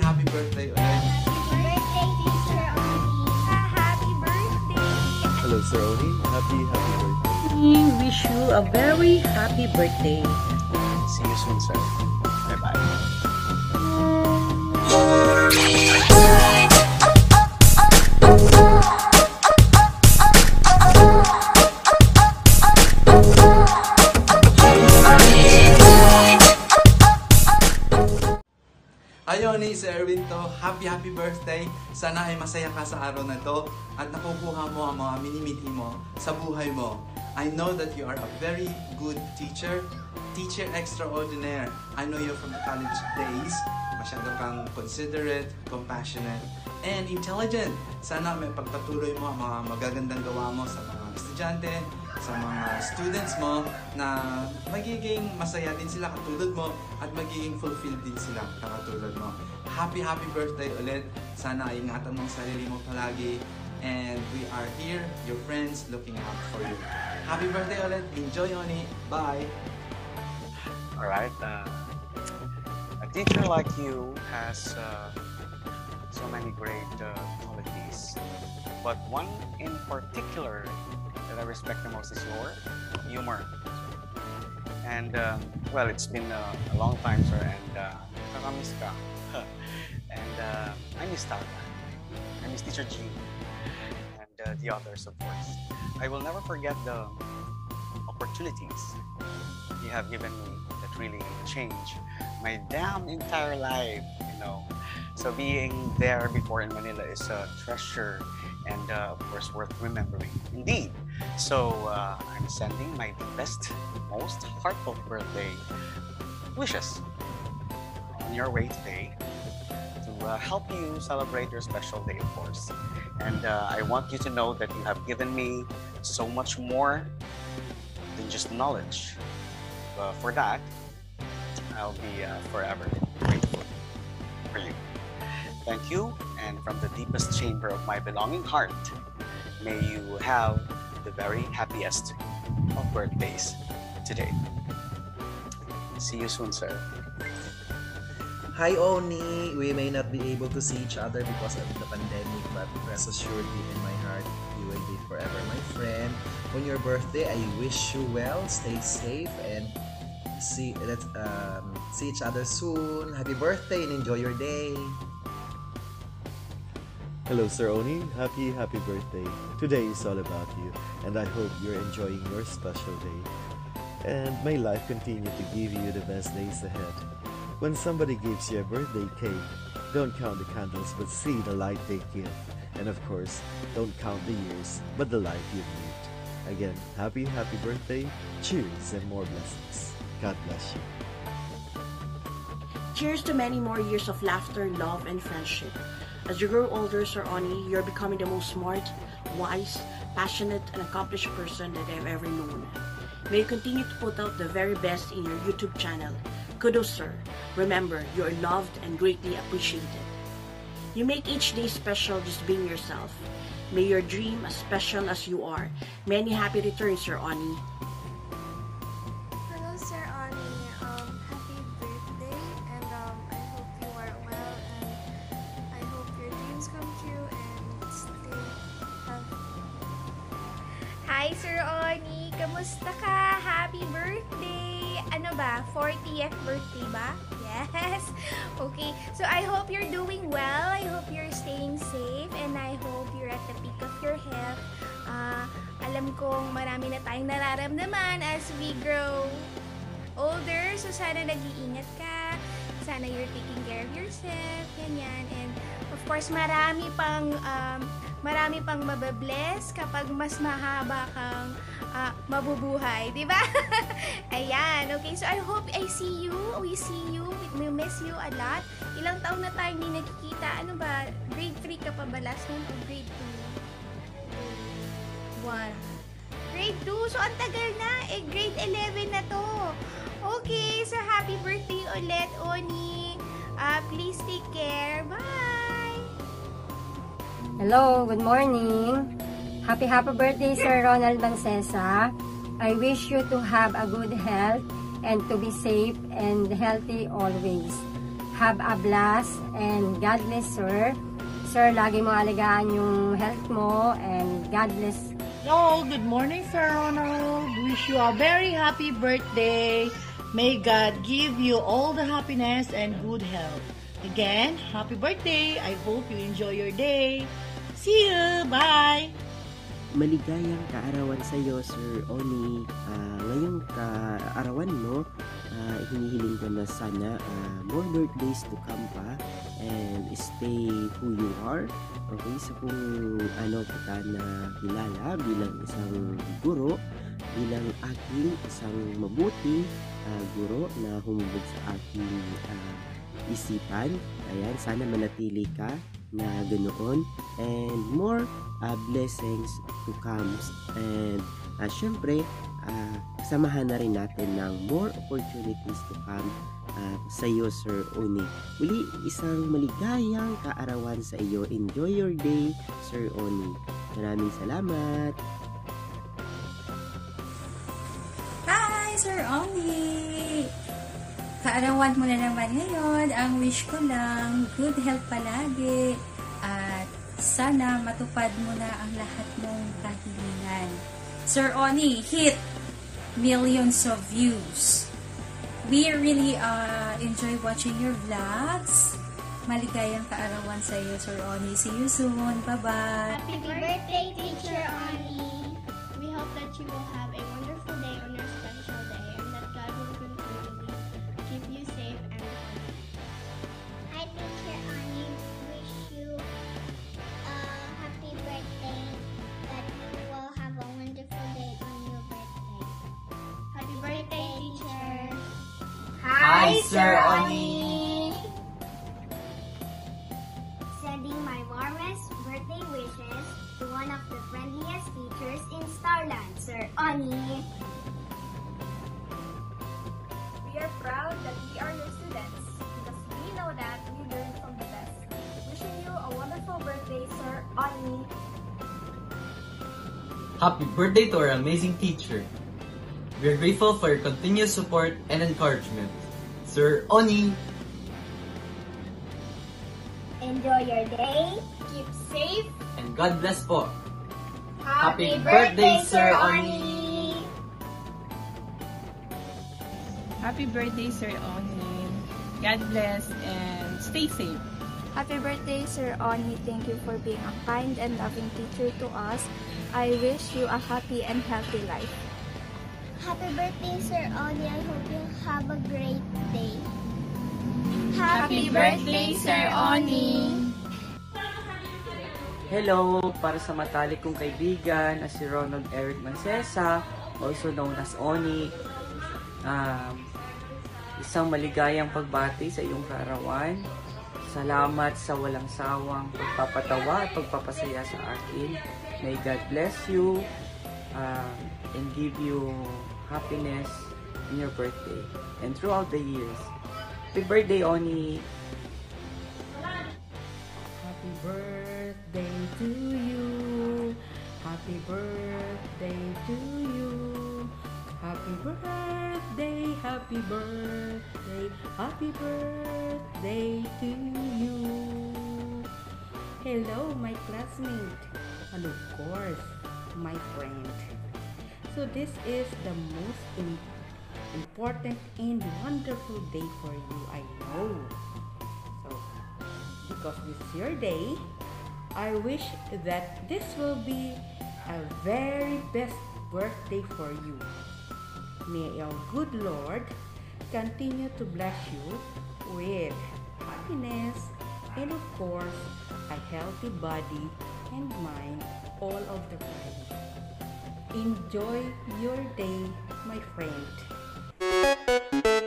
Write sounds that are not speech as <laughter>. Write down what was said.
Happy birthday ulit. Happy birthday, Teacher Oni. Happy birthday. Hello, Sir Oni. Happy, happy birthday. We wish you a very happy birthday. See you soon, sir. Bye-bye. Happy, happy birthday. Sana ay masaya ka sa araw na to at nakukuha mo ang mga minimiti mo sa buhay mo. I know that you are a very good teacher. Teacher extraordinaire. I know you from the college days. Masyado kang considerate, compassionate, and intelligent. Sana may pagpatuloy mo ang mga magagandang gawa mo sa mga estudyante, sa mga students mo na magiging masaya din sila katulad mo at magiging fulfilled din sila katulad mo. Happy, happy birthday ulit. Sana ingatan mo ang sarili mo palagi. And we are here, your friends, looking out for you. Happy birthday ulit. Enjoy, Oni. Bye. All right. Uh, a teacher like you has uh, so many great uh, qualities, but one in particular that I respect the most is your humor. And uh, well, it's been uh, a long time, sir, and uh, nakakamiss ka. <laughs> and uh, I miss Tata. I miss Teacher G and uh, the others, of course. I will never forget the opportunities you have given me that really changed my damn entire life, you know. So being there before in Manila is a treasure and uh, of course worth remembering. Indeed. So uh, I'm sending my best, most heartfelt birthday wishes on your way today to uh, help you celebrate your special day, of course. And uh, I want you to know that you have given me so much more than just knowledge. Uh, for that, I'll be uh, forever grateful for you. Thank you, and from the deepest chamber of my belonging heart, may you have the very happiest of birthdays today. See you soon, sir. Hi Oni! We may not be able to see each other because of the pandemic, but rest assured in my heart, you will be forever my friend. On your birthday, I wish you well, stay safe, and see let's um, see each other soon. Happy birthday and enjoy your day. Hello, Sir Oni. Happy, happy birthday. Today is all about you, and I hope you're enjoying your special day. And may life continue to give you the best days ahead. When somebody gives you a birthday cake, don't count the candles but see the light they give. And of course, don't count the years but the life you've lived. Again, happy, happy birthday. Cheers and more blessings. God bless you. Cheers to many more years of laughter, love, and friendship. As you grow older, Sir Oni, you're becoming the most smart, wise, passionate, and accomplished person that I've ever known. May you continue to put out the very best in your YouTube channel. Kudos, sir. Remember, you are loved and greatly appreciated. You make each day special just being yourself. May your dream as special as you are. Many happy returns, Sir Oni. Kamusta ka? Happy birthday! Ano ba? 40th birthday ba? <laughs> Yes. Okay. So I hope you're doing well. I hope you're staying safe, and I hope you're at the peak of your health. Ah, alam kong marami na tayong nararamdaman as we grow older. So, sana nag-iingat ka. Sana you're taking care of yourself. Ganyan. And, of course, marami pang, um, marami pang mababless kapag mas mahaba kang ah, mabubuhay. di ba? <laughs> Ayan. Okay. So, I hope I see you. We see you. We miss you a lot. Ilang taon na tayo hindi nagkikita. Ano ba? Grade 3 ka pa ba last month o grade 2? 1. Grade 2. So, ang tagal na. Eh, grade 11 na to. Okay. So, happy birthday ulit, Oni. Uh, please take care. Bye! Hello, good morning. Happy happy birthday Sir Ronald Bancesa. I wish you to have a good health and to be safe and healthy always. have a blast and God bless, sir. Sir, lagi mo alagaan yung health mo and God bless Hello, good morning, Sir Ronald. Wish you a very happy birthday. May God give you all the happiness and good health. Again, happy birthday. I hope you enjoy your day. See you. Bye. Maligayang kaarawan sa iyo, Sir Oni. Ah, ngayong kaarawan mo, ah, hinihiling ko na sana ah, more birthdays to come pa and stay who you are. Okay, so kung ano kita na kilala bilang isang guro, bilang aking isang mabuting ah, guro na humubog sa aking ah, isipan. Ayan, sana manatili ka na ganoon and more uh, blessings to come and uh, syempre uh, samahan na rin natin ng more opportunities to come uh, sa iyo Sir Oni muli isang maligayang kaarawan sa iyo enjoy your day Sir Oni maraming salamat Hi, Sir Omi! Kaarawan mo na naman ngayon. Ang wish ko lang, good health palagi. At sana matupad mo na ang lahat mong kahilingan. Sir Oni, hit millions of views. We really uh, enjoy watching your vlogs. Maligayang kaarawan sa iyo, Sir Oni. See you soon. Bye-bye! Happy birthday, Teacher Ani! We hope that you will have Sir Oni. Sending my warmest birthday wishes to one of the friendliest teachers in Starland, Sir Oni. We are proud that we are your students because we know that we learn from the best. Wishing you a wonderful birthday, Sir Ani. Happy birthday to our amazing teacher. We are grateful for your continuous support and encouragement. Sir Oni, Enjoy your day. Keep safe. and God bless po. Happy, birthday, Sir Oni. Happy birthday, Sir Onin. God bless and stay safe. Happy birthday, Sir Oni. Thank you for being a kind and loving teacher to us. I wish you a happy and healthy life. Happy birthday, Sir Oni. I hope you have a great day. Happy birthday, Sir Oni! Hello, para sa matalik kong kaibigan na si Ronald Eric Mancesa, also known as Oni. Um, isang maligayang pagbati sa iyong karawan. Salamat sa walang sawang pagpapatawa at pagpapasaya sa akin. May God bless you um, and give you happiness in your birthday and throughout the years. Happy birthday, Oni! Happy birthday to you. Happy birthday to you. Happy birthday, happy birthday, happy birthday to you. Hello, my classmate, and of course, my friend. So this is the most important and wonderful day for you, I know. So because this is your day, I wish that this will be a very best birthday for you. May our good Lord continue to bless you with happiness and of course a healthy body and mind all of the time. Enjoy your day, my friend.